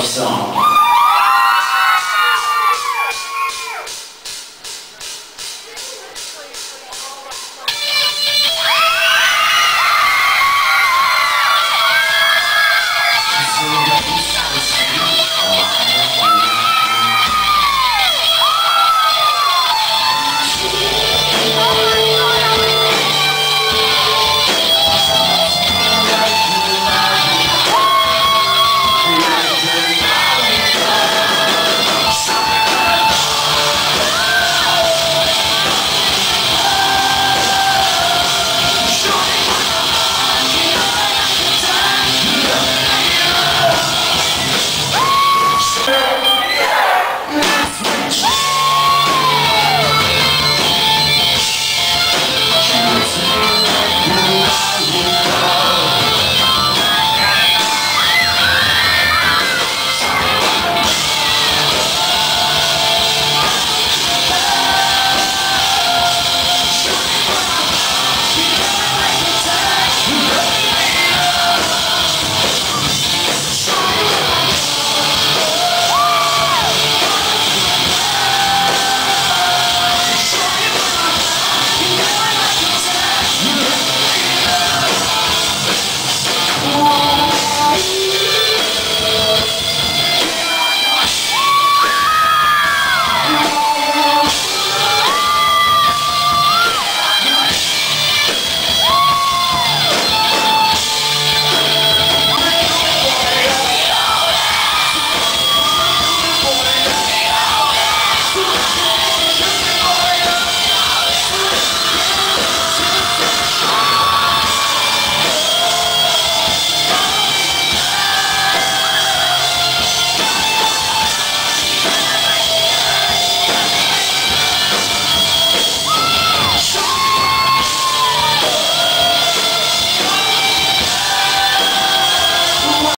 love song.